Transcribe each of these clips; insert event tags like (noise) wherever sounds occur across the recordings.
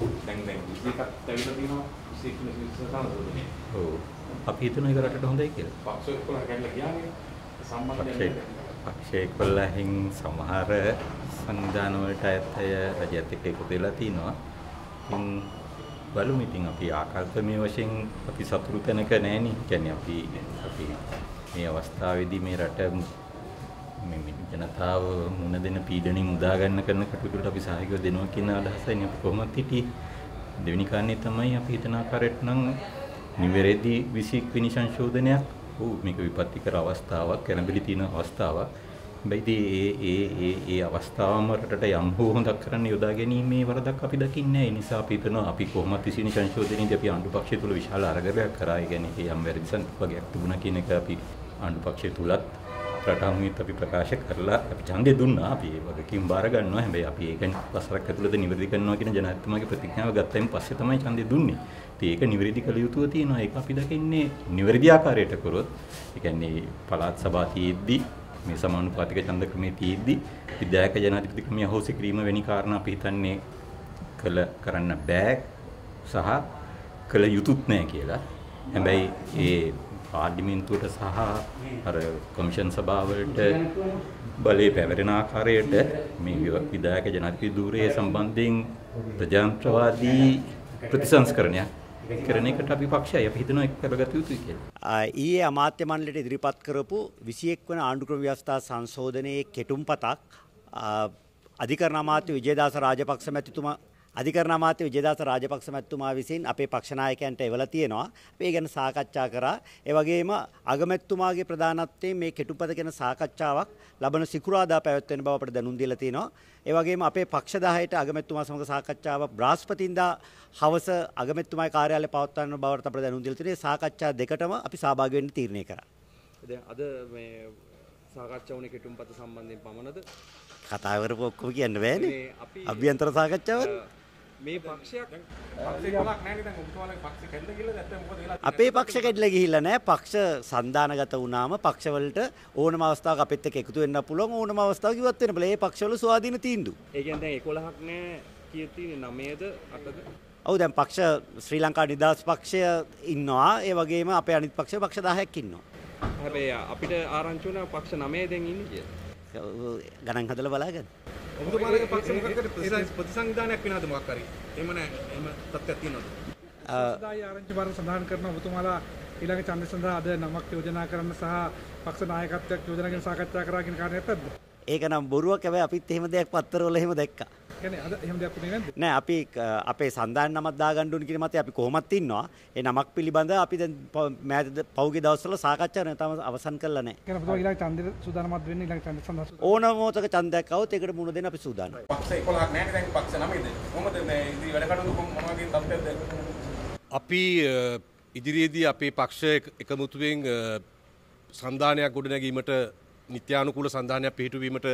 දැන් දැන් 21ක් ඇවිල්ලා තියෙනවා 21 විශ්වසනසෝදනේ. ඔව්. අපි හිතන එක රටට හොඳයි කියලා. පක්ෂ 11 කැඩලා ගියානේ. සම්බන්ධයෙන් පක්ෂ 11න් සමහර සංවිධාන වලට අයත් අය රජයත් එක්ක එකතු වෙලා තිනවා. ඉතින් බලමු ඉතින් අපි ආකල්පමය වශයෙන් අපි සතුරු තැනක නැහෙනි. කියන්නේ අපි අපි මේ අවස්ථාවේදී මේ රට ජනතාව මුණ දෙන පීඩනින් මුදා ගන්න කරන කටයුතුට අපි සහයෝගය දෙනවා කියන අදහසයි අපි කොහොමද හිටියේ. දෙවෙනි කාරණේ තමයි අපි හිතන ආකාරයට නම් නිවැරදි 21 වෙනි සංශෝධනයක් ඔව් මේක විපත්තිකර අවස්ථාවක් කැළඹිලි තියෙන අවස්ථාවක්. හැබැයි ඒ ඒ ඒ ඒ අවස්ථාවම රටට යම් හෝ හොඳක් කරන්න යොදා ගැනීමේ වරදක් අපි දකින්නේ නැහැ. ඒ නිසා අපි හිතනවා අපි කොහොමත් 20 වෙනි සංශෝධනයේදී අපි ආණ්ඩු පක්ෂය තුල විශාල අරගලයක් කරා. ඒ කියන්නේ යම් වැරදි සංකල්පයක් තිබුණා කියන එක අපි ආණ්ඩු පක්ෂය තුලත් රටහමුත් අපි ප්‍රකාශ කරලා අපි ඡන්දය දුන්නා. අපි ඒ වගකීම් බාර ගන්නවා. හැබැයි අපි ඒක වසරක් ඇතුළත නිවැරදි කරනවා කියන ජනාධිපතිතුමාගේ ප්‍රතිඥාව ගත්තයින් පස්සේ තමයි ඡන්දය දුන්නේ. ඉතින් ඒක නිවැරදි කළ යුතුව තියෙනවා. ඒක අපි දකින්නේ නිවැරදි ආකාරයට කරොත්, ඒ කියන්නේ පළාත් සභා තියෙද්දි මේ සමානුපාතික ඡන්ද ක්‍රමයේ තියෙද්දි විධායක ජනාධිපති ක්‍රමය අහෝසි කිරීම වැනි කාරණා අපි හිතන්නේ කළ කරන්න බෑ සහ කළ යුතුත් නෑ කියලා. හැබැයි ඒ පාර්ලිමේන්තුවට සහ අර කොමිෂන් සභාවලට බලය පැවරෙන ආකාරයට මේ විධායක ජනාධිපති ධූරයේ සම්බන්ධයෙන් ප්‍රජාතන්ත්‍රවාදී ප්‍රතිසංස්කරණයක් කරන එකට අපි පක්ෂය අපි හිතනවා ඒක කරගත යුතුයි කියලා. ඊයේ අමාත්‍ය මණ්ඩලයට ඉදිරිපත් කරපු 21 වන ආණ්ඩුක්‍රම ව්‍යවස්ථා සංශෝධනයේ කෙටුම්පතක් අධිකරණ අමාත්‍ය විජේදාස රාජපක්ෂ මැතිතුමා අධිකරණ අමාත්‍ය විජේදාස රාජපක්ෂ මැතිතුමා විසින් අපේ පක්ෂ නායකයන්ට එවලා තියෙනවා. අපි ගැන සාකච්ඡා කරා. ඒ වගේම අගමැතිතුමාගේ ප්‍රධානත්වයෙන් මේ කෙටුපත ගැන සාකච්ඡාවක් ලබන සිකුරාදා පැවැත්වෙන බව අපට දැනුම් දීලා තියෙනවා. ඒ වගේම අපේ පක්ෂ 10ට අගමැතිතුමා සමග සාකච්ඡාව බ්‍රහස්පතින්දා හවස අගමැතිතුමාගේ කාර්යාලය පවත්වන්න බවට අපට දැනුම් දීලා තියෙනවා. සාකච්ඡා දෙකටම අපි සහභාගී වෙන්න තීරණය කරා. දැන් අද මේ සාකච්ඡා වුණේ කෙටුම්පත සම්බන්ධයෙන් පමණද? කතා කරපු ඔක්කොම කියන්න බෑනේ. අභ්‍යන්තර සාකච්ඡාවක් මේ පක්ෂයක් අපේ පක්ෂ කැඩිලා ගිහිල්ලා නැහැ. පක්ෂ සන්දානගත වුණාම පක්ෂවලට ඕනම අවස්ථාවක අපිත් එක්ක එකතු වෙන්න පුළුවන් ඕනම අවස්ථාවක ඉවත් වෙන්න බෑ. ඒ පක්ෂවල ස්වාධීන තීන්දුව. ඒ කියන්නේ දැන් 11ක් නෑ කීයක් තියෙන්නේ 9ද 8ද? ඔව් දැන් පක්ෂ ශ්‍රී ලංකා නිදහස් පක්ෂය ඉන්නවා. ඒ වගේම අපේ අනිත් පක්ෂ පක්ෂ 10ක් ඉන්නවා. හැබැයි අපිට ආරංචි වුණා පක්ෂ 9 දැන් ඉන්නේ කියලා. ගණන් හදලා බලාගන්න. ඔබතුමාලගේ පක්ෂ මොකක්ද ප්‍රතිසංවිධානයක් වෙනවද මොකක් හරි? එහෙම නැහැ. එහෙම තත්ත්වයක් තියෙනවද? සදායි ආරංචි බාර සඳහන් කරන ඔබතුමාලා ඊළඟ ඡන්ද සඳහා අද නමක් යෝජනා කරන්න සහ පක්ෂ නායකත්වයක් යෝජනා ගැන සාකච්ඡා කරා කියන කාරණේ ඇත්තද? ඒක නම් බොරුවක් හැබැයි අපිත් එහෙම දෙයක් පත්තරවල එහෙම දැක්කා. කියන්නේ අද එහෙම දෙයක් උනේ නැද්ද? නෑ අපි අපේ සන්දාන නමක් දාගන්න ඕන කියන මතය අපි කොහොමත් ඉන්නවා. ඒ නමක් පිළිබඳව අපි දැන් මෑත පෞගේ දවස්වල සාකච්ඡා කරන තම අවසන් කළා නෑ. කියන ඔබතුමා ඊළඟ ඡන්දෙ සූදානම්වත් වෙන්නේ ඊළඟ ඡන්ද සඳහා. ඕනම මොහොතක ඡන්දයක් આવොත් ඒකට මුණ දෙන්න අපි සූදානම්. පක්ෂ 11ක් නැහැ දැන් පක්ෂ 9ද? කොහොමද මේ ඉදිරි වැඩ කටයුතු මොන වගේ තත්ත්වයක්ද? අපි ඉදිරියේදී අපේ පක්ෂ එකමුතුවෙන් සන්ධානයක් ගොඩනැගීමට නිත්‍යානුකූල සන්ධානයක් පිහිටුවීමට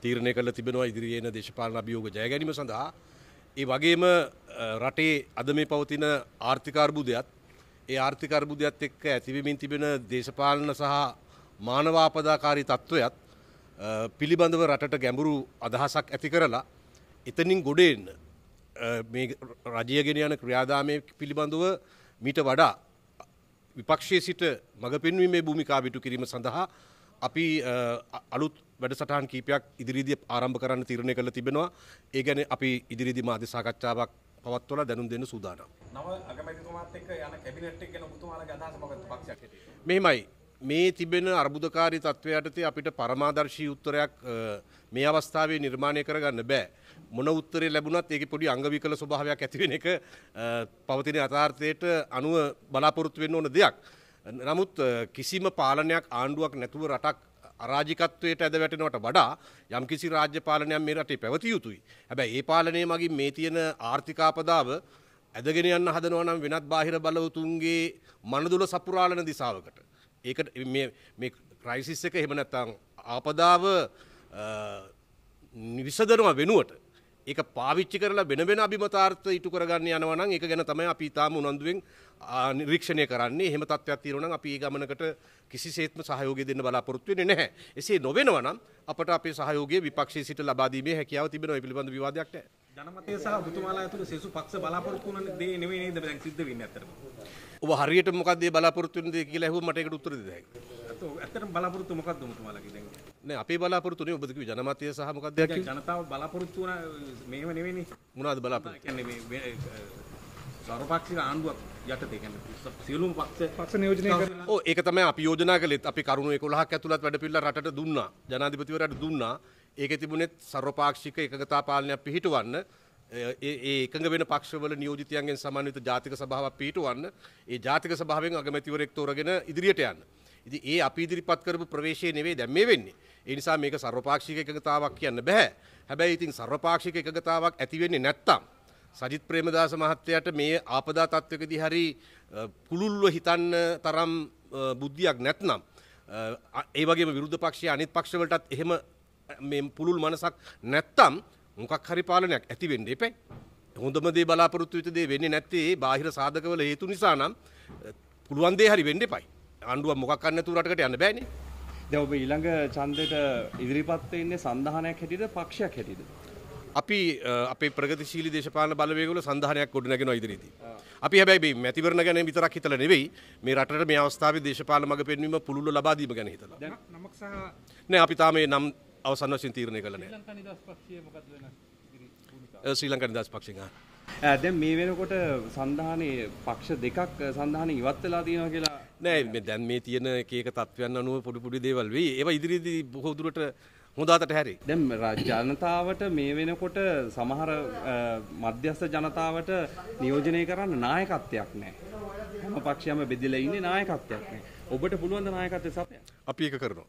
තීරණය කළ තිබෙනවා ඉදිරියේ එන දේශපාලන අභියෝග ජය ගැනීම සඳහා. ඒ වගේම රටේ අද මේ පවතින ආර්ථික අර්බුදයත් ඒ ආර්ථික අර්බුදයත් එක්ක ඇතිවෙමින් තිබෙන දේශපාලන සහ මානවාපදාකාරී තත්ත්වයත් පිළිබඳව රටට ගැඹුරු අදහසක් ඇති කරලා එතනින් ගොඩෙන්න මේ රජයගෙන යන ක්‍රියාදාමය පිළිබඳව මීට වඩා විපක්ෂයේ සිට මඟ පෙන්වීමේ භූමිකාවිටු කිරීම සඳහා අපි අලුත් වැඩසටහන් කීපයක් ඉදිරිදී ආරම්භ කරන්න තීරණය කළ තිබෙනවා. ඒ ගැන අපි ඉදිරිදී මාධ්‍ය සාකච්ඡාවක් පවත්වලා දැනුම් දෙන්න සූදානම්. නව අගමැතිතුමාත් එක්ක යන කැබිනට් එක ගැන ඔබතුමාලගේ අදහස මොකක්ද පක්ෂයක් හැටියට? මෙහෙමයි. මේ තිබෙන අර්බුදකාරී තත්ත්වයටතේ අපිට පරමාදර්ශී උත්තරයක් මේ අවස්ථාවේ නිර්මාණය කරගන්න බෑ. මොන උත්තරේ ලැබුණත් ඒකේ පොඩි අංගවිකල ස්වභාවයක් ඇති වෙන එක පවතින යථාර්ථයට අනුව බලාපොරොත්තු වෙන්න ඕන දෙයක්. නමුත් කිසිම පාලනයක් ආණ්ඩුවක් නැතුව රටක් අරාජිකත්වයට ඇද වැටෙනවට වඩා යම්කිසි රාජ්‍ය පාලනයක් මේ රටේ පැවතිය යුතුයි. හැබැයි ඒ පාලනය මගින් මේ තියෙන ආර්ථිකාපදාව ඇදගෙන යන්න හදනවා නම් වෙනත් බාහිර බලවතුන්ගේ මනදුල සපුරාලන දිසාවකට. ඒකට මේ ක්‍රයිසිස් එක එහෙම නැත්නම් ආපදාව විසදනවා වෙනුවට ඒක පාවිච්චි කරලා වෙන වෙන අභිමතාර්ථ ඉටු කරගන්න යනවා නම් ඒක ගැන තමයි අපි ඊටාම උනන්දුවෙන් නිරීක්ෂණය කරන්නේ. එහෙම තත්ත්වයක් තියෙනවා නම් අපි ඒ ගමනකට කිසිසේත්ම සහයෝගය දෙන්න බලාපොරොත්තු වෙන්නේ නැහැ. එසේ නොවෙනවා නම් අපට අපේ සහයෝගය විපක්ෂයේ සිට ලබා දීමේ හැකියාව තිබෙනවා. ඒ පිළිබඳ විවාදයක් නැහැ. ජනමතය සහ ඔබතුමාලා ඇතුළු සෙසු පක්ෂ බලාපොරොත්තු වන දේ නෙවෙයි නේද දැන් සිද්ධ වෙන්නේ ඇත්තටම. ඔබ හරියට මොකක්ද මේ බලාපොරොත්තු වෙන දේ කියලා ඇහුවම මට ඒකට උත්තර දෙන්න හැකියි. ඇත්ත ඇත්තටම බලාපොරොත්තු මොකක්ද ඔබතුමාලාගේ දැන්? නෑ අපේ බලාපොරොත්තුනේ ඔබද කිව්වේ ජනමතය සහ මොකක්ද දැන් කිව්වේ? ජනතාව බලාපොරොත්තු වන මේව නෙවෙයිනේ. මොනවද බලාපොරොත්තු? කියන්නේ මේ සර්වපක්ෂික ආණ්ඩුවක් යටතේ කියන්නේ සියලුම පක්ෂ පක්ෂ නියෝජනය කර ඕ ඒක තමයි අපි යෝජනා කළෙත් අපි කරුණු 11ක් ඇතුළත් වැඩපිළිවෙල රටට දුන්නා ජනාධිපතිවරයාට දුන්නා ඒකේ තිබුණෙත් සර්වපාක්ෂික එකගතා පාලනයක් පිහිටවන්න ඒ ඒ එකඟ වෙන පක්ෂවල නියෝජිතයන්ගෙන් සමන්විත ජාතික සභාවක් පිහිටවන්න ඒ ජාතික සභාවෙන් අගමැතිවරයෙක් තෝරගෙන ඉදිරියට යන්න. ඉතින් ඒ අපි ඉදිරිපත් කරපු ප්‍රවේශය නෙවෙයි දැන් මේ වෙන්නේ. ඒ නිසා මේක සර්වපාක්ෂික එකගතාවක් කියන්න බෑ. හැබැයි ඉතින් සර්වපාක්ෂික එකගතාවක් ඇති වෙන්නේ නැත්තම් සජිත් ප්‍රේමදාස මහත්තයට මේ ආපදා තත්ත්වකදී හරි අ, පුළුල්ව හිතන්න තරම් අ, බුද්ධියක් නැත්නම් අ, ඒ වගේම විරුද්ධ පක්ෂය අනිත් පක්ෂවලටත් එහෙම මේ පුළුල් මනසක් නැත්තම් මොකක් හරි පාලනයක් ඇති වෙන්න එපැයි. හොඳම දේ බලාපොරොත්තු වෙච්ච දේ වෙන්නේ නැත්තේ ඒ බාහිර සාධකවල හේතු නිසා නම් අ, පුළුවන් දේ හරි වෙන්න එපයි. ආණ්ඩුවක් මොකක් කරන්න නැතුව රටකට යන්න බෑනේ. දැන් ඔබ ඊළඟ ඡන්දෙට ඉදිරිපත් වෙන්නේ සංධානයක් හැටියද පක්ෂයක් හැටියද? අපි අපේ ප්‍රගතිශීලී දේශපාලන බලවේගවල සන්ධානයක් ගොඩනගෙනවා ඉදිරියේදී. අපි හැබැයි මේ මැතිවරණ ගැන විතරක් හිතලා නෙවෙයි මේ රටට මේ අවස්ථාවේ දේශපාලන මඟ පෙන්වීම පුළුල්ව ලබා දීම ගැන හිතලා. නමක් සහ නෑ අපි තාම මේ නම් අවසන් වශයෙන් තීරණය කළා නෑ. අ, ශ්‍රී ලංකා නිදහස් පක්ෂයෙන් ආ. දැන් මේ වෙනකොට සංධානයේ පක්ෂ දෙකක් සංධානයේ ඉවත් වෙලා තියෙනවා කියලා නෑ මේ දැන් මේ තියෙන එක එක තත්ත්වයන් අනුව පොඩි පොඩි දේවල් වෙයි. ඒවා ඉදිරියේදී බොහෝ දුරට හොඳ අතට හැරේ. දැන් ජනතාවට මේ වෙනකොට සමහර මධ්‍යස්ථ ජනතාවට නියෝජනය කරන්න නායකත්වයක් නැහැ. හැම පක්ෂයම බෙදලා ඉන්නේ නායකත්වයක් නැහැ. ඔබට පුළුවන් ද නායකත්වය සපයන්න? අපි ඒක කරනවා.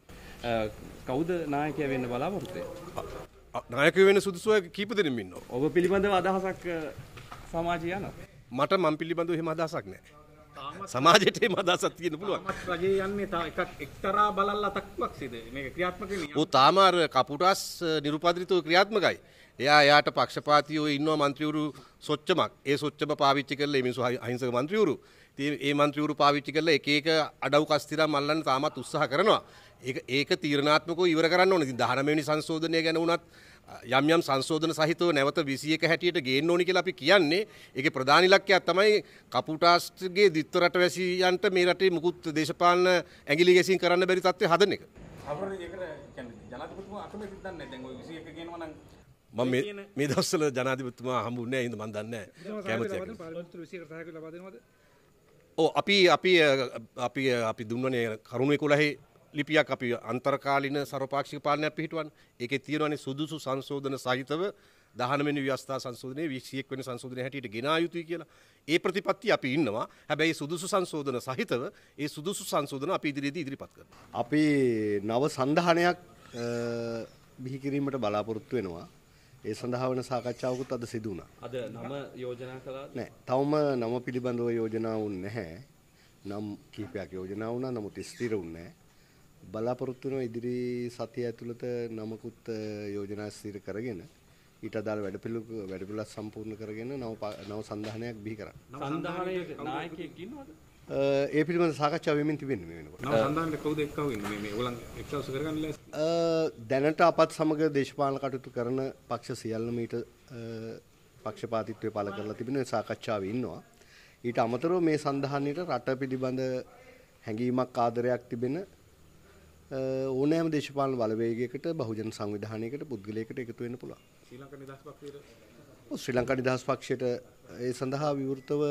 කවුද නායකයා වෙන්න බලාපොරොත්තු වෙන්නේ? නායකයෝ වෙන සුදුසු අය කීප දෙනෙක් ඉන්නවා. ඔබ පිළිබඳව අදහසක් සමාජය යනවා. මට මම පිළිබඳව එහෙම අදහසක් නෑ. සමාජයට එහෙම අදහසක් තියෙන්න පුළුවන්. රජයේ යන්නේ තා එකක් එක්තරා බලල් අතක්වක් සිද මේක ක්‍රියාත්මක වෙන්නේ. ඕ තාම අර කපුටස් නිරුපද්‍රිතව ක්‍රියාත්මකයි. එයා එයාට පක්ෂපාතියෝ ඉන්නවා මන්ත්‍රීවරු සොච්චමක්. ඒ සොච්චම පාවිච්චි කරලා මේ මිනිස්සු අහි- අහිංසක මන්ත්‍රීවරු. ඉතින් ඒ මන්ත්‍රීවරු පාවිච්චි කරලා එක එක අඩව් කස්තිරම් අල්ලන්න තාමත් උත්සාහ කරනවා. ඒක ඒක තීරණාත්මකව ඉවර කරන්න ඕනේ. ඉතින් 19 වෙනි සංශෝධනය ගැන වුණත් යම් යම් සංශෝධන සහිතව නැවත 21 හැටියට ගේන්න ඕනි කියලා අපි කියන්නේ. ඒකේ ප්‍රධාන ඉලක්කයක් තමයි කපුටාස්ගේ දිත්ත රටවැසියන්ට මේ රටේ මුකුත් දේශපාලන ඇඟිලි ගැසීම් කරන්න බැරි තත්ත්වය හදන එක. අපර ඒකට කියන්නේ ජනාධිපතිතුමා අකමැතිද දන්නේ දැන් ඔය 21 කියනවා නම් මම මේ- මේ දවස්වල ජනාධිපතිතුමා හම්බුන්නේ නැහැ ඉතින් මම දන්නේ නැහැ කැමතියි ලබා දෙන පාර්ලිමේන්තු 21කට සහයෝගය ලබා දෙනවද? ඔව් අපි අපි අපි අපි දුන්නනේ කරුණු 11 ලිපියක් අපි අන්තර්කාලීන සර්වපාක්ෂික පාලනයක් පිහිටුවන්න. ඒකේ තියෙනවානේ සුදුසු සංශෝධන සහිතව 19 වෙනි ව්‍යවස්ථා සංශෝධනයේ 21 වෙනි සංශෝධනයේ හැටියට ගෙනා යුතුයි කියලා. ඒ ප්‍රතිපත්තිය අපි ඉන්නවා. හැබැයි සුදුසු සංශෝධන සහිතව ඒ සුදුසු සංශෝධන අපි ඉදිරියේදී ඉදිරිපත් කරනවා. අපි නව සන්ධානයක් බිහි කිරීමට බලාපොරොත්තු වෙනවා. ඒ සඳහා වන සාකච්ඡාවකුත් අද සිදු වුණා. අද නම යෝජනා කළා නෑ තවම නම පිළිබඳව යෝජනා වුන් නැහැ. නම් කිහිපයක් යෝජනා වුණා නමුත් ස්ථිර වුන්නේ නැහැ. බලාපොරොත්තු වෙනවා ඉදිරි සතිය ඇතුළත නමකුත් යෝජනා ස්ථිර කරගෙන ඊට අදාළ වැඩපිළිවෙල වැඩපිළිවෙල සම්පූර්ණ කරගෙන නව නව සන්ධානයක් බිහි කරා. සංධානයේ නායකයෙක් ඉන්නවද? අ, ඒ පිළිබඳව සාකච්ඡා වෙමින් තිබෙන්නේ මේ වෙනකොට. නව සන්දානට කවුද එක්කව ඉන්නේ මේ මේ ඕලන් එක්සවුස කරගන්න ලෑස්ති. අ, දැනට අපත් සමග දේශපාලන කටයුතු කරන පක්ෂ සියල්ලම ඊට අ, පක්ෂපාතිත්වය පළ කරලා තිබෙන සාකච්ඡාවේ ඉන්නවා. ඊට අමතරව මේ සඳහනයට රට පිළිබඳ හැඟීමක් ආදරයක් තිබෙන ඕනෑම දේශපාලන බලවේගයකට බහුජන සංවිධානයකට පුද්ගලයකට එකතු වෙන්න පුළුවන්. ශ්‍රී ලංකා නිදහස් පක්ෂයට ඒ සඳහා විවෘතව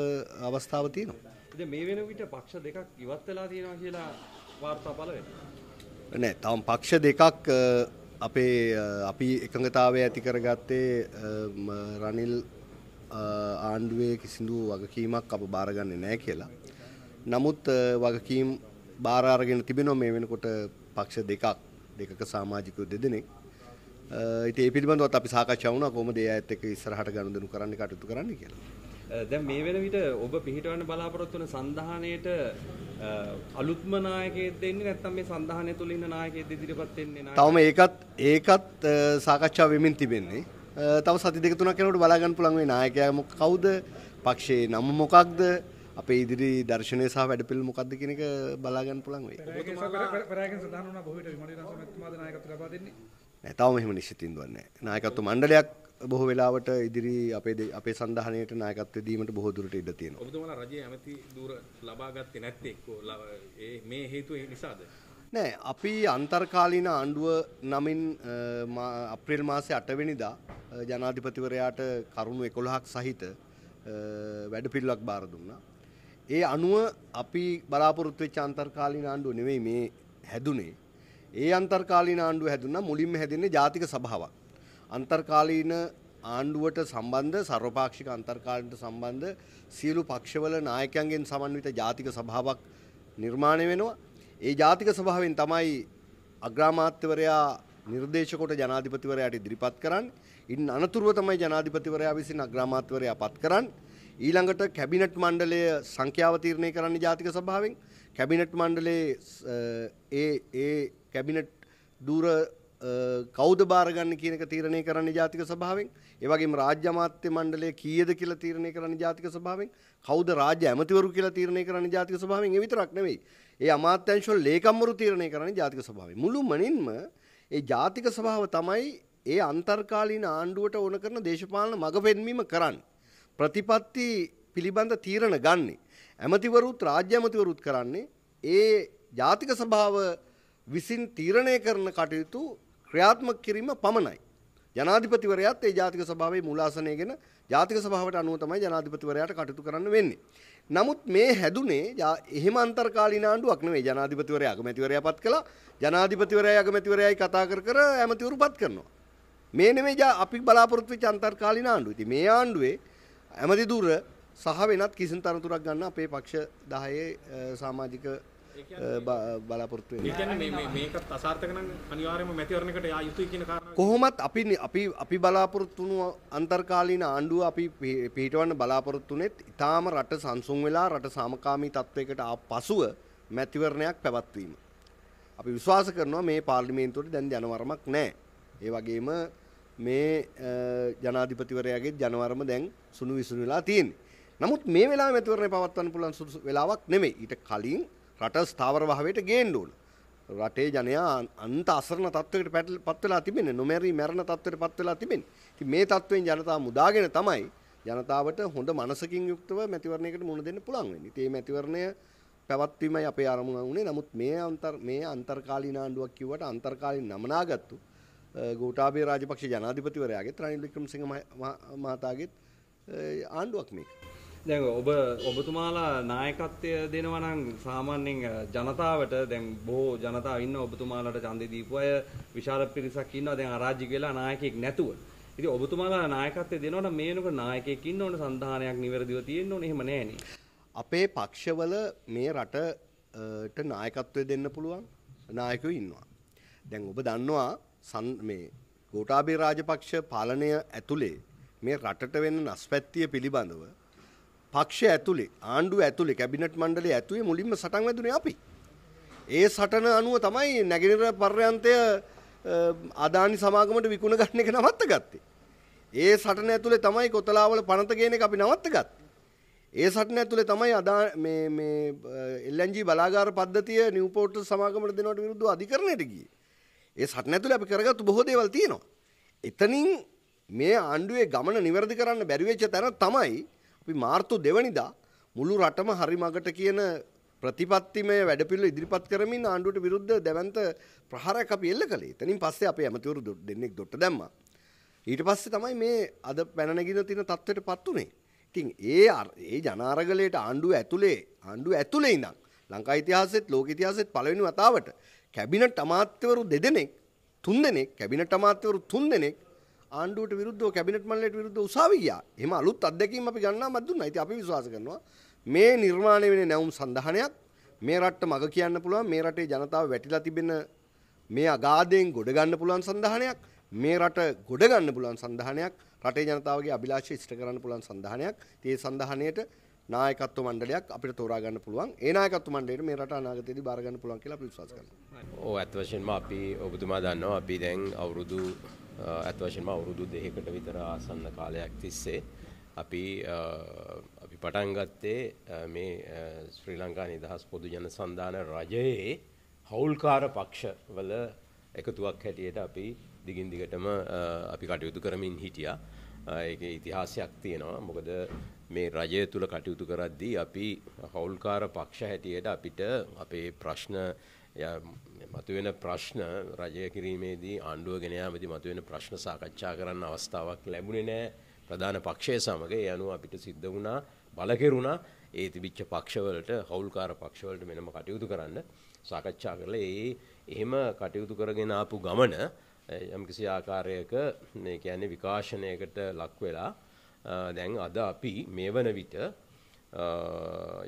අවස්ථාව තියෙනවා. ඉතින් මේ වෙන විට පක්ෂ දෙකක් ඉවත් වෙලා තියෙනවා කියලා වාර්තා පළ වෙනවා. නෑ තවම පක්ෂ දෙකක් අපේ අපි එකඟතාවය ඇති කරගත්තේ රනිල් ආණ්ඩුවේ කිසිදු වගකීමක් අප බාරගන්නේ නෑ කියලා. නමුත් වගකීම් බාර අරගෙන තිබෙනවා මේ වෙනකොට පක්ෂ දෙකක් දෙකක සමාජිකයෝ දෙදෙනෙක්. ඉතින් ඒ පිළිබඳවත් අපි සාකච්ඡා වුණා කොහොමද ඒ අයත් එක්ක ඉස්සරහට ගනුදෙනු කරන්න කටයුතු කරන්න කියලා. දැන් මේ වෙන විට ඔබ පිහිටවන්න බලාපොරොත්තු වෙන සංධානයේට අ, අලුත්ම නායකයෙක් දෙන්නේ නැත්නම් මේ සංධානය තුල ඉන්න නායකයෙක් ඉදිරිපත් වෙන්නේ නායකයෙක්? තවම ඒකත් ඒකත් සාකච්ඡා වෙමින් තිබෙන්නේ. තව සති දෙක තුනක් යනකොට බලා ගන්න පුළුවන් මේ නායකයා කවුද? පක්ෂයේ නම මොකක්ද? අපේ ඉදිරි දර්ශනය සහ වැඩපිළිවෙල මොකක්ද කියන එක බලා ගන්න පුළුවන් වෙයි. පෙරාගෙන සඳහන් වුණා බොහෝ විට විමලි රංශ මැතිතුමාද නායකත්වය ලබා දෙන්නේ. නෑ තවම එහෙම නිශ්චිතින් දුවන්නේ නෑ. නායකත්ව මණ්ඩලයක් බොහෝ වෙලාවට ඉදිරි අපේ අපේ සන්ධානයට නායකත්වය දීමට බොහෝ දුරට ඉඩ තියෙනවා. ඔබතුමාලා රජයේ ඇමති දූර ලබා ගත්තේ නැත්තේ එක්කෝ මේ හේතුව නිසාද? නෑ අපි අන්තර්කාලීන ආණ්ඩුව නමින් අප්‍රේල් මාසේ අටවෙනිදා ජනාධිපතිවරයාට කරුණු එකොළහක් සහිත වැඩපිල්ලක් බාර දුන්නා. ඒ අනුව අපි බලාපොරොත්තු වෙච්ච අන්තර්කාලීන ආණ්ඩුව නෙවෙයි මේ හැදුනේ. ඒ අන්තර්කාලීන ආණ්ඩුව හැදුනා මුලින්ම හැදෙන්නේ ජාතික සභාවක්. අන්තර්කාලීන ආණ්ඩුවට සම්බන්ධ සර්වපාක්ෂික අන්තර්කාලීනට සම්බන්ධ සියලු පක්ෂවල නායකයන්ගෙන් සමන්විත ජාතික සභාවක් නිර්මාණය වෙනවා. ඒ ජාතික සභාවෙන් තමයි අග්‍රාමාත්‍යවරයා නිර්දේශ කොට ජනාධිපතිවරයාට ඉදිරිපත් කරන්න. ඉන් අනතුරුව තමයි ජනාධිපතිවරයා විසින් අග්‍රාමාත්‍යවරයා පත් කරන්න. ඊළඟට කැබිනට් මණ්ඩලය සංඛ්‍යාව තීරණය කරන්න ජාතික සභාවෙන්. කැබිනට් මණ්ඩලයේ අ, ඒ ඒ කැබිනට් දූර කෞද බාරගන්න කියනක තීරණය කරන්න ජාතික සභාවෙන්. ඒවගේම රාජ්‍ය අමාත්‍ය මණ්ඩලය කීයද කියලා තීරණය කරන්න ජාතික සභාවෙන්. කෞද රාජ්‍ය ඇමතිවරු කියලා තීරණය කරන්න ජාතික සභාවෙන්. ඒ විතරක් නෙවෙයි. ඒ අමාත්‍යංශවල ලේකම්වරු තීරණය කරන්න ජාතික සභාවෙන්. මුළු මනින්ම ඒ ජාතික සභාව තමයි ඒ අන්තර්කාලීන ආණ්ඩුවට ඕන කරන දේශපාලන මඟ පෙන්වීම කරන්න. ප්‍රතිපත්ති පිළිබඳ තීරණ ගන්නේ ඇමතිවරුත් රාජ්‍ය ඇමතිවරුත් කරන්නේ ඒ ජාතික සභාව විසින් තීරණය කරන කටයුතු ක්‍රියාත්මක කිරීම පමණයි. ජනාධිපතිවරයාත් ඒ ජාතික සභාවේ මූලාසනයගෙන ජාතික සභාවට අනුව තමයි ජනාධිපතිවරයාට කටයුතු කරන්න වෙන්නේ. නමුත් මේ හැදුනේ ජා- එහෙම අන්තර්කාලීන ආණ්ඩුවක් නෙවෙයි ජනාධිපතිවරයා අගමැතිවරයා පත් කළා ජනාධිපතිවරයා අගමැතිවරයායි කතා කර කර ඇමතිවරු පත් කරනවා. මේ නෙමෙයි ජා- අපි බලාපොරොත්තු වෙච්ච අන්තර්කාලීන ආණ්ඩුව. ඉතින් මේ ආණ්ඩුවේ ඇමති දුර සහ වෙනත් කිසිම තරතුරක් ගන්න අපේ පක්ෂ 10 සමාජික බලාපොරොත්තු. කොහොමත් අපි නි- අපි අපි බලාපොරොත්තු වුණු අන්තර්කාලීන ආණ්ඩුව අපි පිහිටවන්න බලාපොරොත්තු වුණෙත් ඊටාම රට සංසුන් වෙලා රට සාමකාමී තත්වයකට ආ පසුව මැතිවරණයක් පැවැත්වීම. අපි විශ්වාස කරනවා මේ පාර්ලිමේන්තුවට දැන් ජනවරමක් නැහැ. ඒ වගේම මේ අ, ජනාධිපතිවරයාගේ ජනවරම දැන් සුණු විසුණු වෙලා තියෙන්නේ. නමුත් මේ වෙලාවේ මැතිවරණය පවත්වන්න පුළුවන් සුදුසු වෙලාවක් නෙමෙයි. ඊට කලින් රට ස්ථාවර භාවයට ගේන්න ඕන. රටේ ජනයා අන්ත අසරණ තත්වයකට පැටල- පත් වෙලා තිබෙන්නේ නොමැරී මැරෙන තත්වයට පත් වෙලා තිබෙන්නේ. ඉතින් මේ තත්වයෙන් ජනතාව මුදාගෙන තමයි ජනතාවට හොඳ මනසකින් යුක්තව මැතිවරණයකට මුහුණ දෙන්න පුළුවන් වෙන්නේ. ඉතින් මේ මැතිවරණය පැවැත්වීමයි අපේ අරමුණ වුණේ. නමුත් මේ අන්තර් මේ අන්තර්කාලීන ආණ්ඩුවක් කිව්වට අන්තර්කාලීන නමනාගත්තු ගෝඨාභය රාජපක්ෂ ජනාධිපතිවරයාගෙත් රනිල් වික්‍රමසිංහ මහ- මහ- මහතාගෙත් ආණ්ඩුවක් මේක. දැන් ඔබ ඔබතුමාලා නායකත්වය දෙනවා නම් සාමාන්‍යයෙන් අ, ජනතාවට දැන් බොහෝ ජනතාව ඉන්න ඔබතුමාලාට ඡන්දේ දීපු අය විශාල පිරිසක් ඉන්නවා දැන් අරාජික වෙලා නායකයෙක් නැතුව. ඉතින් ඔබතුමාලා නායකත්වය දෙනවා නම් මේ වෙනකොට නායකයෙක් ඉන්න ඕන සන්ධානයක් නිවැරදිව තියෙන්න ඕනේ එහෙම නැහෙනේ. අපේ පක්ෂවල මේ රටට නායකත්වය දෙන්න පුළුවන් නායකයෝ ඉන්නවා. දැන් ඔබ දන්නවා මේ ගෝඨාභය රාජපක්ෂ පාලනය ඇතුලේ මේ රටට වෙන නස්පැත්තිය පිළිබඳව පක්ෂ ඇතුලේ ආණ්ඩුව ඇතුලේ කැබිනට් මණ්ඩලය ඇතුලේ මුලින්ම සටන් වැදුනේ අපි. ඒ සටන අනුව තමයි නැගෙනහිර පර්යන්තය අදානි සමාගමට විකුණ ගන්න එක නවත්ත ගත්තේ. ඒ සටන ඇතුලේ තමයි කොතලාවල පනත ගේන එක අපි නවත්ත ගත්තේ. ඒ සටන ඇතුලේ තමයි අදා මේ මේ එල්එන්ජි බලාගාර පද්ධතිය නිව්පෝර්ට් සමාගමට දෙනවට විරුද්ධව අධිකරණයට ගියේ. ඒ සටන ඇතුලේ අපි කරගත්තු බොහෝ දේවල් තියෙනවා. එතනින් මේ ආණ්ඩුවේ ගමන නිවැරදි කරන්න බැරි වෙච්ච තැන තමයි අපි මාර්තු දෙවනිදා මුළු රටම හරි මගට කියන ප්‍රතිපත්තිමය වැඩපිළිවෙල ඉදිරිපත් කරමින් ආණ්ඩුවට විරුද්ධ දැවැන්ත ප්‍රහාරයක් අපි එල්ල කළේ. එතනින් පස්සේ අපේ ඇමතිවරු දො- දෙන්නෙක් දොට්ට දැම්මා. ඊට පස්සේ තමයි මේ අද පැන නැගින තියෙන තත්ත්වයට පත් උනේ. ඉතින් ඒ අර- ඒ ජනාරගලයට ආණ්ඩුව ඇතුලේ ආණ්ඩුව ඇතුලේ ඉඳන් ලංකා ඉතිහාසෙත් ලෝක ඉතිහාසෙත් පළවෙනි වතාවට කැබිනට් අමාත්‍යවරු දෙදෙනෙක් තුන්දෙනෙක් කැබිනට් අමාත්‍යවරු තුන්දෙනෙක් ආණ්ඩුවට විරුද්ධව කැබිනට් මණ්ඩලයට විරුද්ධව උසාවි ගියා. එහෙම අලුත් අත්දැකීම් අපි ගන්නාමත් දුන්නා. ඉතින් අපි විශ්වාස කරනවා මේ නිර්මාණය වෙන නැවුම් සඳහනයක් මේ රටට මග කියන්න පුළුවන් මේ රටේ ජනතාව වැටිලා තිබෙන මේ අගාධයෙන් ගොඩ ගන්න පුළුවන් සඳහනයක් මේ රට ගොඩ ගන්න පුළුවන් සඳහනයක් රටේ ජනතාවගේ අභිලාෂය ඉෂ්ට කරන්න පුළුවන් සඳහනයක්. ඒ සඳහනයට නායකත්ව මණ්ඩලයක් අපිට තෝරා ගන්න පුළුවන්. ඒ නායකත්ව මණ්ඩලයට මේ රට අනාගතයේදී බාර ගන්න පුළුවන් කියලා අපි විශ්වාස කරනවා. ඕ ඇත් වශයෙන්ම අපි ඔබතුමා දන්නවා අපි දැන් අවුරුදු අ, ඇත් වශයෙන්ම අවුරුදු දෙකකට විතර ආසන්න කාලයක් තිස්සේ අපි අ, අපි පටන් ගත්තේ අ, මේ අ, ශ්‍රී ලංකා නිදහස් පොදු ජන සන්ධාන රජයේ හවුල්කාර පක්ෂ වල එකතුවක් හැටියට අපි දිගින් දිගටම අපි කටයුතු කරමින් හිටියා. ඒක ඉතිහාසයක් තියෙනවා. මොකද මේ රජය තුල කටයුතු කරද්දී අපි හවුල්කාර පක්ෂ හැටියට අපිට අපේ ප්‍රශ්න මතුවෙන ප්‍රශ්න රජය කිරීමේදී ආණ්ඩුව ගෙන යාමේදී මතුවෙන ප්‍රශ්න සාකච්ඡා කරන්න අවස්ථාවක් ලැබුණේ නැහැ. ප්‍රධාන පක්ෂය සමග ඒ අනුව අපිට සිද්ධ වුණා බල කෙරුණා ඒ තිබිච්ච පක්ෂවලට හවුල්කාර පක්ෂවලට මෙනම කටයුතු කරන්න සාකච්ඡා කරලා ඒ එහෙම කටයුතු කරගෙන ආපු ගමන යම්කිසි ආකාරයක මේ කියන්නේ විකාශනයකට ලක් වෙලා දැන් අද අපි මේ වන විට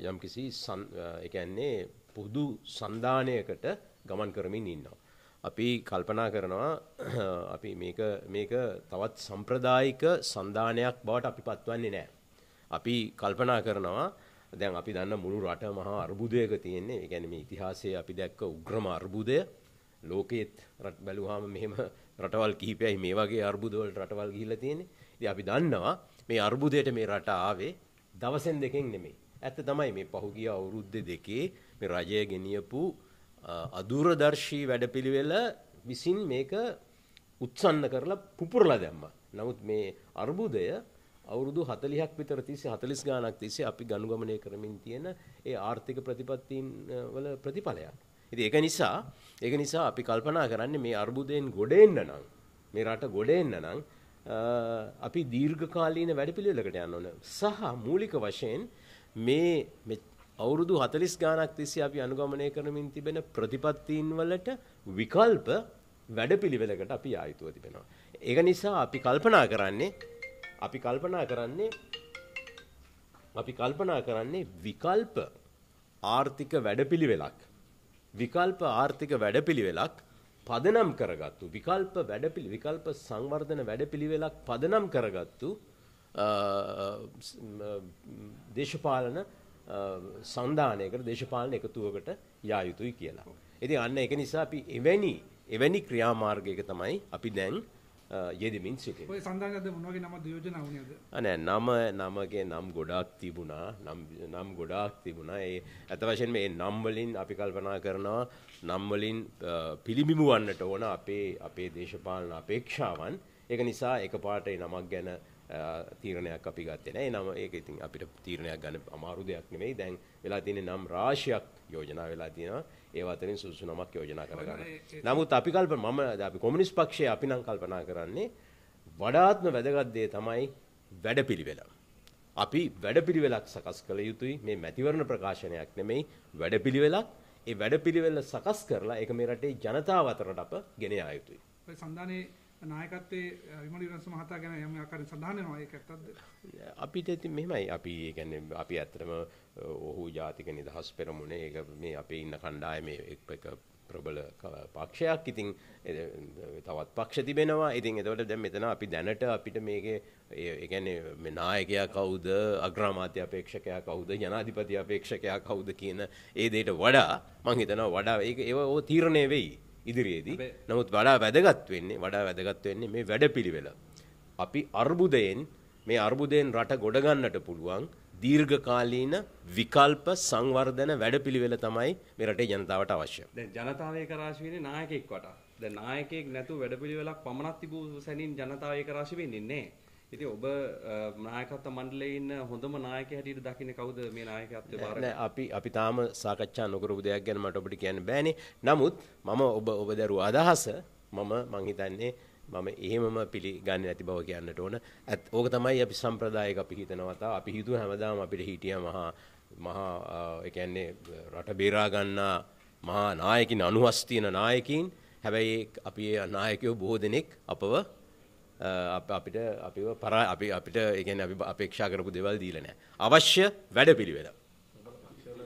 යම්කිසි ඒ කියන්නේ පුදු සන්දානයකට ගමන් කරමින් ඉන්නවා. අපි කල්පනා කරනවා (clears throat) අපි මේක මේක තවත් සම්ප්‍රදායික සන්දානයක් බවට අපි පත්වන්නේ නැහැ. අපි කල්පනා කරනවා දැන් අපි දන්න මුළු රට මහා අර්බුදයක තියෙන්නේ. ඒ කියන්නේ මේ ඉතිහාසයේ අපි දැක්ක උග්‍රම අර්බුදය ලෝකෙත් රට බැලුවාම මෙහෙම රටවල් කිහිපයයි මේ වගේ අර්බුද වලට රටවල් ගිහිල්ලා තියෙන්නේ. ඉතින් අපි දන්නවා මේ අර්බුදයට මේ රට ආවේ දවසෙන් දෙකෙන් නෙමෙයි. ඇත්ත තමයි මේ පහුගිය අවුරුද්ද දෙකේ මේ රජය ගෙනියපු අදූරදර්ශී වැඩපිළිවෙල විසින් මේක උත්සන්න කරලා පුපුරලා දැම්මා. නමුත් මේ අර්බුදය අවුරුදු 40ක් විතර තිස්සේ 40 ගාණක් තිස්සේ අපි ගනුගමනය කරමින් තියෙන ඒ ආර්ථික ප්‍රතිපත්තීන් වල ප්‍රතිඵලයක්. ඉතින් ඒක නිසා ඒක නිසා අපි කල්පනා කරන්නේ මේ අර්බුදයෙන් ගොඩ එන්න නම් මේ රට ගොඩ එන්න නම් අපි දීර්ඝකාලීන වැඩපිළිවෙලකට යන්න ඕන. සහ මූලික වශයෙන් මේ අවුරුදු 40 ගාණක් තිස්සේ අපි අනුගමනය කරමින් තිබෙන ප්‍රතිපත්තීන් වලට විකල්ප වැඩපිළිවෙලකට අපි ආයුතුව තිබෙනවා. ඒක නිසා අපි කල්පනා කරන්නේ අපි කල්පනා කරන්නේ අපි කල්පනා කරන්නේ විකල්ප ආර්ථික වැඩපිළිවෙලක් විකල්ප ආර්ථික වැඩපිළිවෙලක් පදනම් කරගත්තු විකල්ප වැඩපිළි විකල්ප සංවර්ධන වැඩපිළිවෙලක් පදනම් කරගත්තු දේශපාලන සංධානයකට දේශපාලන එකතුවකට යා යුතුයි කියලා. ඉතින් අන්න ඒක නිසා අපි එවැනි එවැනි ක්‍රියාමාර්ගයක තමයි අපි දැන් යෙදමින් සිටින්නේ. ඔය සංධානයද මොන වගේ නමද යෝජනා වුණේද? නෑ නම නමගේ නම් ගොඩාක් තිබුණා. නම් නම් ගොඩාක් තිබුණා. ඒ අත වශයෙන්ම මේ නම් වලින් අපි කල්පනා කරනවා නම් වලින් පිළිබිඹු වන්නට ඕන අපේ අපේ දේශපාලන අපේක්ෂාවන්. ඒක නිසා එකපාරට ඒ නමක් ගැන තීරණයක් අපි ගත්තේ නෑ. නම ඒක ඉතින් අපිට තීරණයක් ගන්න අමාරු දෙයක් නෙමෙයි. දැන් වෙලා තියෙන්නේ නම් රාශියක් යෝජනා වෙලා තියෙනවා. ඒ අතරින් සුදුසු නමක් යෝජනා කරගන්න. නමුත් අපි කල්ප මම අපි කොමියුනිස්ට් පක්ෂයේ අපි නම් කල්පනා කරන්නේ වඩාත්ම වැදගත් දේ තමයි වැඩපිළිවෙල. අපි වැඩපිළිවෙලක් සකස් කළ යුතුයි. මේ මැතිවරණ ප්‍රකාශනයක් නෙමෙයි වැඩපිළිවෙලක්. ඒ වැඩපිළිවෙල සකස් කරලා ඒක මේ රටේ ජනතාව අතරට අප ගෙන යා යුතුයි. ඔය සන්දානේ නායකත්වයේ විමල විරන්ස මහතා ගැන යම් ආකාරයෙන් සඳහන් වෙනවා ඒක ඇත්තද අපිට ඉතින් මෙහෙමයි. අපි ඒ කියන්නේ අපි ඇත්තටම ඔහු ජාතික නිදහස් පෙරමුණේ ඒක මේ අපේ ඉන්න කණ්ඩායමේ එක ප්‍රබල පක්ෂයක්. ඉතින් තවත් පක්ෂ තිබෙනවා. ඉතින් එතකොට දැන් මෙතන අපි දැනට අපිට මේකේ ඒ කියන්නේ මේ නායකයා කවුද අග්‍රාමාත්‍ය අපේක්ෂකයා කවුද ජනාධිපති අපේක්ෂකයා කවුද කියන ඒ දෙයට වඩා මම හිතනවා වඩා ඒක ඒව ඕ තීරණය වෙයි. ඉදිරියේදී. නමුත් වඩා වැදගත් වෙන්නේ වඩා වැදගත් වෙන්නේ මේ වැඩපිළිවෙල. අපි අර්බුදයෙන් මේ අර්බුදයෙන් රට ගොඩ ගන්නට පුළුවන් දීර්ඝකාලීන විකල්ප සංවර්ධන වැඩපිළිවෙල තමයි මේ රටේ ජනතාවට අවශ්‍ය. දැන් ජනතාව ඒක රාශි වෙන්නේ නායකයෙක් වටා. දැන් නායකයෙක් නැතුව වැඩපිළිවෙලක් පමණක් තිබූ සැනින් ජනතාව ඒක රාශි වෙන්නේ නැහැ. ඉතින් ඔබ නායකත්ව මණ්ඩලයේ ඉන්න හොඳම නායකයා හැටියට දකින්නේ කවුද මේ නායකත්වය බාර නෑ අපි අපි තාම සාකච්ඡා නොකරපු දෙයක් ගැන මට ඔබට කියන්න බෑනේ. නමුත් මම ඔබ ඔබ දරුව අදහස මම මං හිතන්නේ මම එහෙමම පිළිගන්නේ නැති බව කියන්නට ඕන. ඕක තමයි අපි සම්ප්‍රදායික අපි හිතනවා. අපි හිතුව හැමදාම අපිට හිටියා මහා මහා ඒ කියන්නේ රට බේරා ගන්නා මහා නායකින් අනුහස් තියෙන නායකින් හැබැයි අපි නායකයෝ බොහෝ දෙනෙක් අපව අපිට අපිව පරා අපි අපිට කියන්නේ අපි අපේක්ෂා කරපු දේවල් දීලා නැහැ. අවශ්‍ය වැඩපිළිවෙල.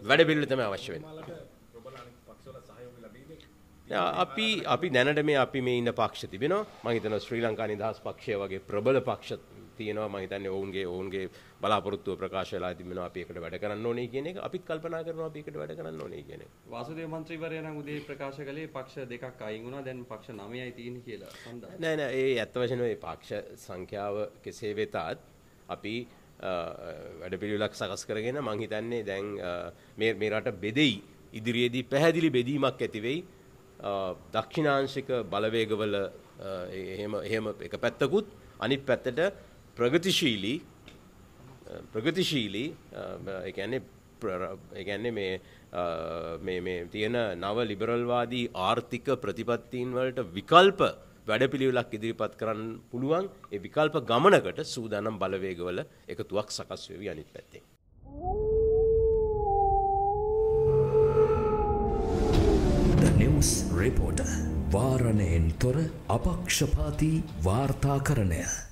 වැඩපිළිවෙල තමයි අවශ්‍ය වෙන්නේ. අපි අපි දැනට මේ අපි මේ ඉන්න පක්ෂ තිබෙනවා. මම හිතනවා ශ්‍රී ලංකා නිදහස් පක්ෂය වගේ ප්‍රබල පක්ෂ තියෙනවා. මම හිතන්නේ ඔවුන්ගේ ඔවුන්ගේ බලාපොරොත්තුව ප්‍රකාශ වෙලා තිබෙනවා අපි එකට වැඩ කරන්න ඕනේ කියන එක. අපිත් කල්පනා කරනවා අපි එකට වැඩ කරන්න ඕනේ කියන එක. වාසුදේව මන්ත්‍රීවරයා නම් උදේ ප්‍රකාශ කළේ පක්ෂ දෙකක් අයින් වුණා. දැන් පක්ෂ 9යි තියෙන්නේ කියලා සඳහන්. නෑ නෑ. ඒ ඇත්ත වශයෙන්ම මේ පක්ෂ සංඛ්‍යාව කෙසේ වෙතත් අපි වැඩපිළිවෙලක් සකස් කරගෙන මං හිතන්නේ දැන් මේ මේ රට බෙදෙයි. ඉදිරියේදී පැහැදිලි බෙදීමක් ඇති වෙයි. දක්ෂිණාංශික බලවේගවල එහෙම එහෙම එක පැත්තකුත් අනිත් පැත්තට ප්‍රගතිශීලී ප්‍රගතිශීලී එකන්නේ එකන්නේ මේ මේ මේ තියෙන නව ලිබරල්වාදී ආර්ථික ප්‍රතිපත්තීන් වලට විකල්ප වැඩපිළිවෙලක් ඉදිරිපත් කරන්න පුළුවන්. ඒ විකල්ප ගමනකට සූදානම් බලවේගවල එකතුවක් සකස් වෙවි අනිත් පැත්තේ. නිවස් රෙපෝට වාරණයෙන් තොර අපක්ෂපාති වාර්තාකරණය.